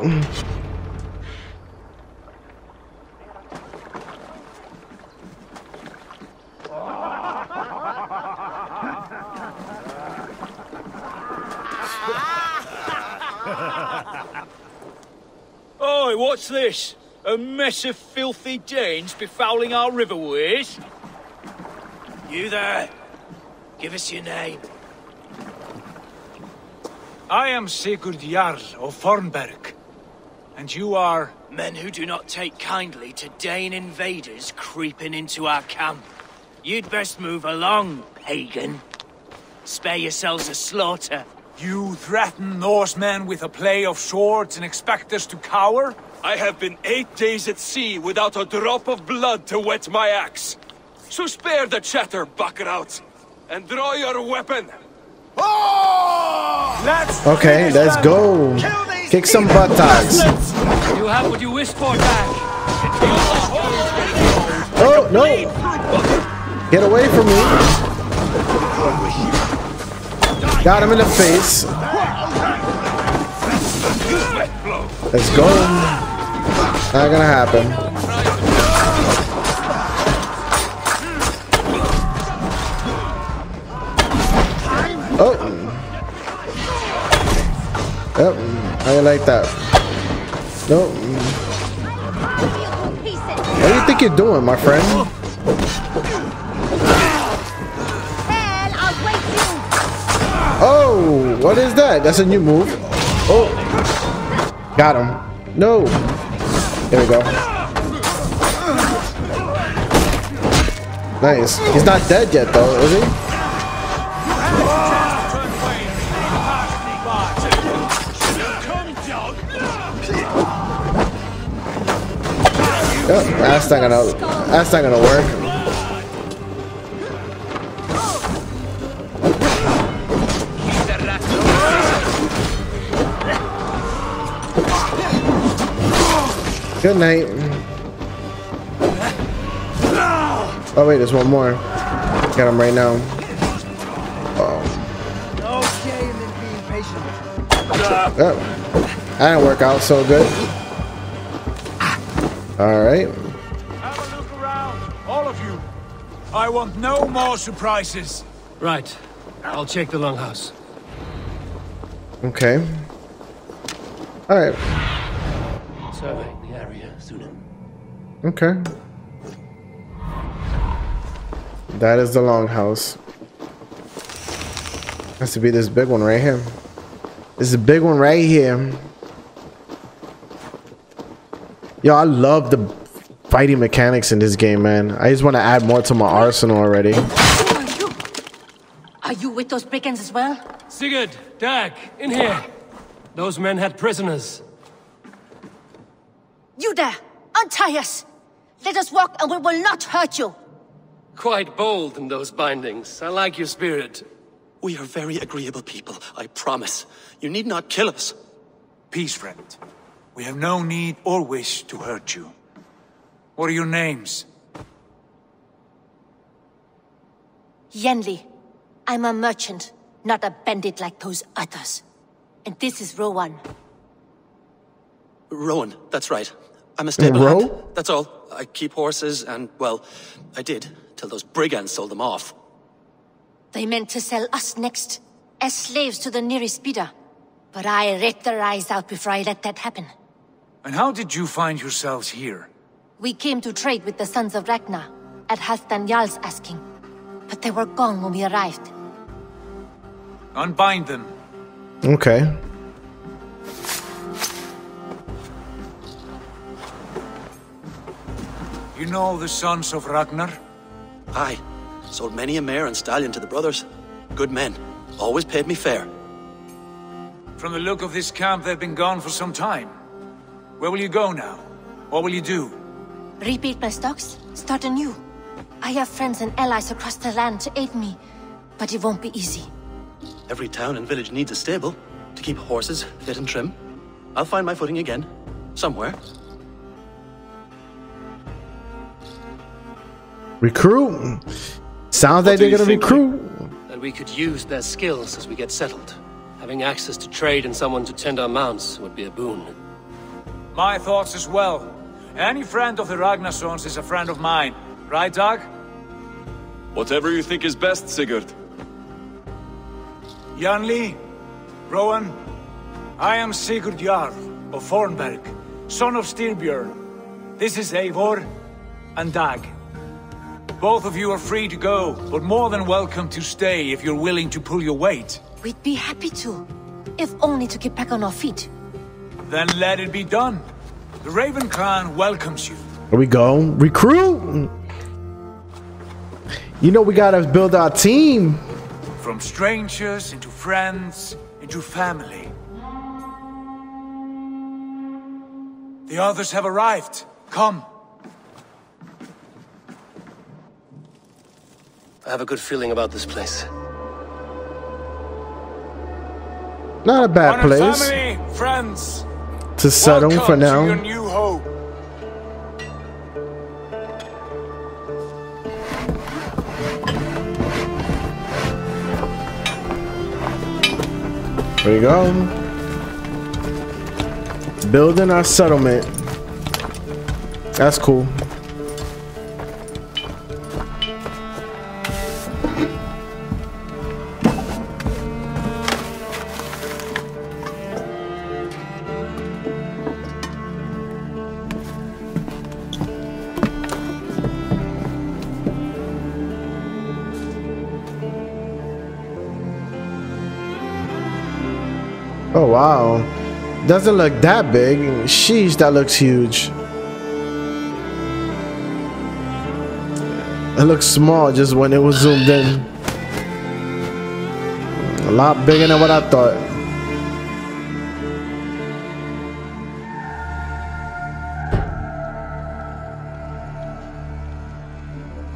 Oi, what's this? A mess of filthy Danes befouling our riverways? You there? Give us your name. I am Sigurd Jarl of Fornburg. And you are... Men who do not take kindly to Dane invaders creeping into our camp. You'd best move along, pagan. Spare yourselves a slaughter. You threaten Norsemen with a play of swords and expect us to cower? I have been eight days at sea without a drop of blood to wet my axe. So spare the chatter, out, and draw your weapon. Oh! Let's Okay, let's go. Kick some buttocks. You have what you wished for, Dag. Oh, no. Get away from me. Got him in the face. Let's go. Not gonna happen. Yep. I like that. No. What do you think you're doing, my friend? Oh, what is that? That's a new move. Oh. Got him. No. There we go. Nice. He's not dead yet, though, is he? Yep, that's not gonna that's not gonna work. Good night. Oh wait, there's one more. Got him right now. Oh. Yep. That didn't work out so good. Alright. Have a look around, all of you. I want no more surprises. Right. I'll check the longhouse. Okay. Alright. Surveying the area, Sunan. Okay. That is the longhouse. Has to be this big one right here. This is a big one right here. Yo, I love the fighting mechanics in this game, man. I just want to add more to my arsenal already. Who Are you with those brigands as well? Sigurd, Dag, in here. Those men had prisoners. You there! Untie us! Let us walk and we will not hurt you! Quite bold in those bindings. I like your spirit. We are very agreeable people, I promise. You need not kill us. Peace, friend. We have no need or wish to hurt you. What are your names? Yenli. I'm a merchant, not a bandit like those others. And this is Rowan. Rowan, that's right. I'm a stable Ro? hand. That's all. I keep horses and, well, I did, till those brigands sold them off. They meant to sell us next, as slaves to the nearest bidder. But I ripped their eyes out before I let that happen. And how did you find yourselves here? We came to trade with the Sons of Ragnar, at Halfdan Jarl's asking. But they were gone when we arrived. Unbind them. Okay. You know the Sons of Ragnar? Aye. Sold many a mare and stallion to the brothers. Good men. Always paid me fair. From the look of this camp, they've been gone for some time. Where will you go now? What will you do? Repeat my stocks, start anew. I have friends and allies across the land to aid me, but it won't be easy. Every town and village needs a stable to keep horses fit and trim. I'll find my footing again. Somewhere. Recruit. Sounds like they're gonna recruit. That we could use their skills as we get settled. Having access to trade and someone to tend our mounts would be a boon. My thoughts as well. Any friend of the Ragnarsons is a friend of mine. Right, Dag? Whatever you think is best, Sigurd. Janli, Rowan, I am Sigurd Jarl of Fornburg, son of Styrbjörn. This is Eivor and Dag. Both of you are free to go, but more than welcome to stay if you're willing to pull your weight. We'd be happy to, if only to get back on our feet. Then let it be done. The Raven Clan welcomes you. Here we go. Recruit. You know we gotta build our team. From strangers into friends into family. The others have arrived. Come. I have a good feeling about this place. Not a bad Honor place family, friends. To settle welcome for now. There you go. Building our settlement. That's cool. Doesn't look that big. Sheesh, that looks huge. It looks small just when it was zoomed in. A lot bigger than what I thought.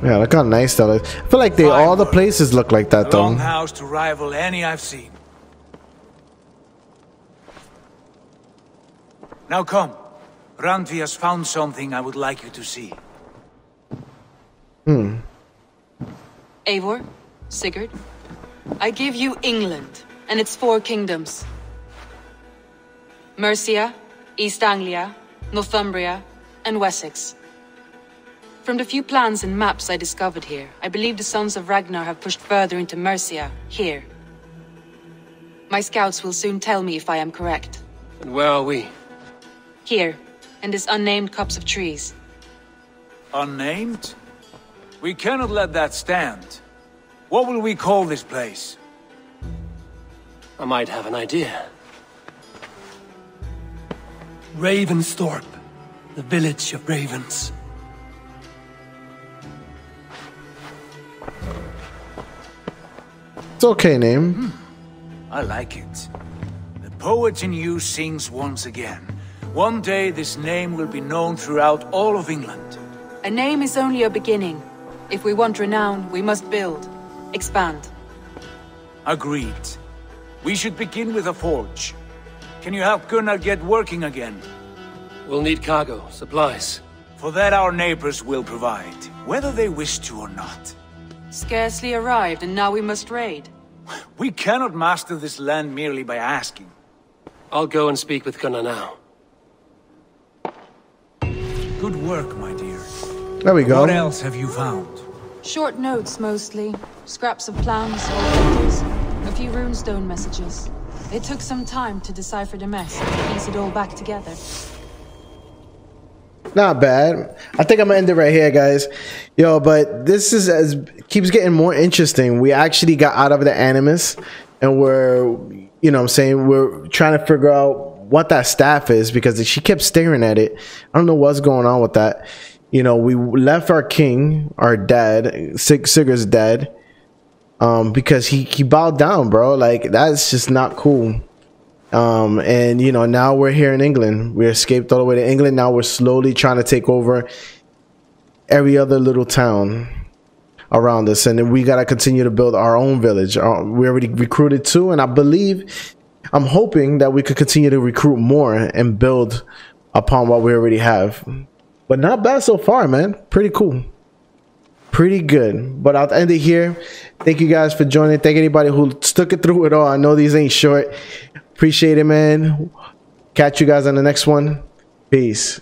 Yeah, look how nice that looks. I feel like they all the places look like that though. longhouse to rival any I've seen. Now come. Randvi has found something I would like you to see. Hmm. Eivor, Sigurd, I give you England and its four kingdoms. Mercia, East Anglia, Northumbria, and Wessex. From the few plans and maps I discovered here, I believe the Sons of Ragnar have pushed further into Mercia, here. My scouts will soon tell me if I am correct. And where are we? Here, in this unnamed copse of trees. Unnamed? We cannot let that stand. What will we call this place? I might have an idea. Ravensthorpe, the village of ravens. It's okay name. Hmm. I like it. The poet in you sings once again. One day this name will be known throughout all of England. A name is only a beginning. If we want renown, we must build, expand. Agreed. We should begin with a forge. Can you help Gunnar get working again? We'll need cargo, supplies. For that our neighbors will provide, whether they wish to or not. Scarcely arrived, and now we must raid. We cannot master this land merely by asking. I'll go and speak with Gunnar now. Good work, my dear. There we go. What else have you found? Short notes, mostly. Scraps of plans, old pages. A few runestone messages. It took some time to decipher the mess and piece it all back together. Not bad. I think I'm gonna end it right here, guys. Yo, but this is as keeps getting more interesting. We actually got out of the animus, and we're, you know, what I'm saying we're trying to figure out what that staff is because she kept staring at it. I don't know what's going on with that. You know, we left our king, our dad, Sig- Sigurd's dad, um, because he he bowed down, bro. Like that's just not cool. Um, and you know, now we're here in England. We escaped all the way to England. Now we're slowly trying to take over every other little town around us, and we gotta continue to build our own village. Uh, we already recruited two, and I believe, I'm hoping that we could continue to recruit more and build upon what we already have. But not bad so far, man. Pretty cool. pretty good. But I'll end it here. Thank you guys for joining. Thank anybody who stuck it through it all. I know these ain't short. Appreciate it, man. Catch you guys on the next one. Peace.